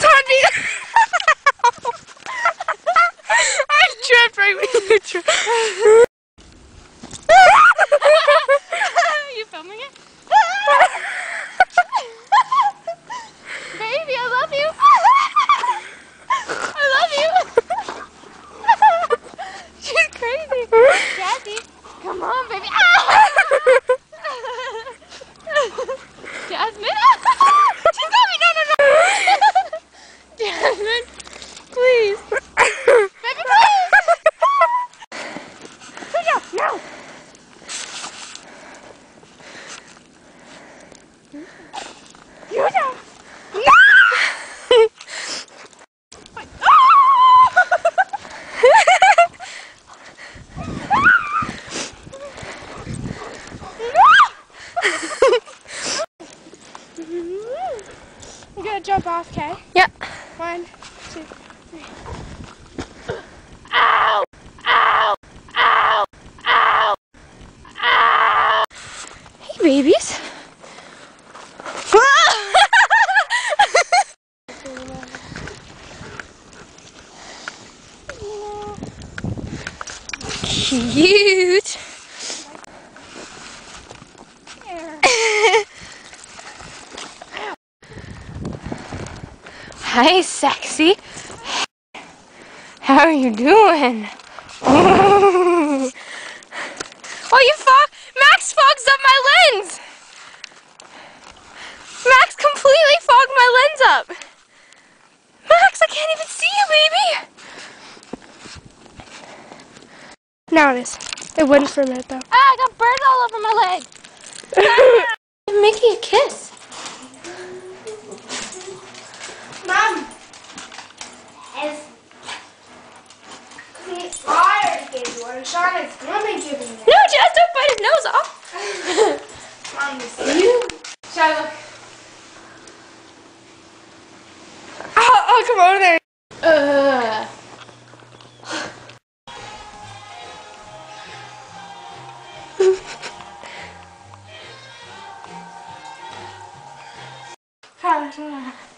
Tati! I tripped right tripped. you filming it? Baby, I love you. I love you. She's crazy. Jazzy, come on, baby. Jasmine. She's got me. No, no, no. Jasmine, please. Baby, please. Good job. No. Good job. Jump off, okay? Yep. One, two, three. Ow! Ow! Ow! Ow! Ow! Hey, babies. Cute. Hi, sexy. How are you doing? Oh, you fog. Max fogs up my lens. Max completely fogged my lens up. Max, I can't even see you, baby. Now it is. It wouldn't for a minute though. Ah, I got birds all over my leg. I'm a kiss. Mom, is I already gave you one. Shauna's gonna give me No, Jazz, don't bite his nose off. Mom, you. Look. Oh, oh come over there. Ugh.